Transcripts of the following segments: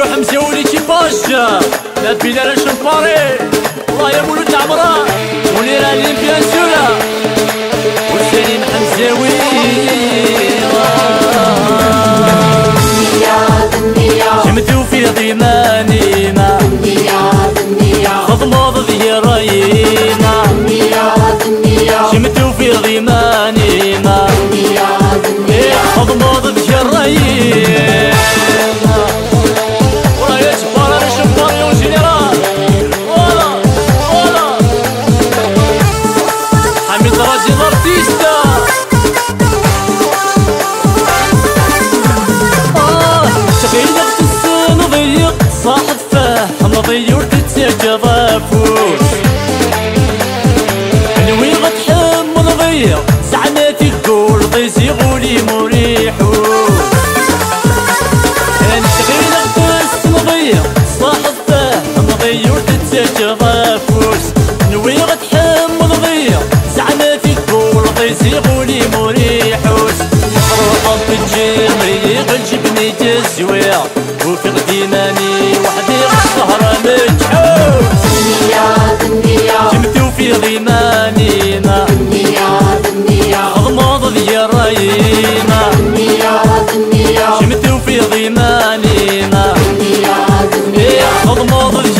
سيو حمزة ولي باجا لا بينا لا شمباري الله يا مولود عمران ولي راني بيان سورا وسليم حمزاوي جمتو في ضيماني ما. خذ موض ذي راينا جمتو في ضيماني ما. خذ موض ذي راينا طيور تتسجى فوش نوي غتحمل ضيع زعماتي تقول ضيزي غولي مريحوش نشغل غتس مضيع صاحب فهم ضيور تتسجى فوش نوي غتحمل ضيع زعماتي تقول ضيزي غولي مريحوش روح بتجي غل جبني تزويع وفي غديماني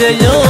যেও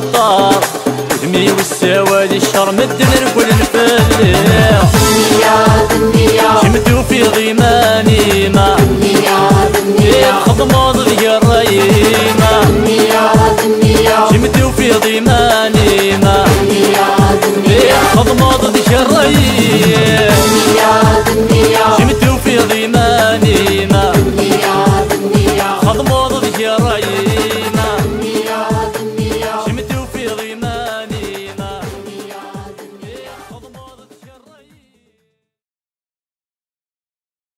عطار دمي والسواد الشر مدن نقول نفلي جمتو في غيماني ما خضمض ذي الريما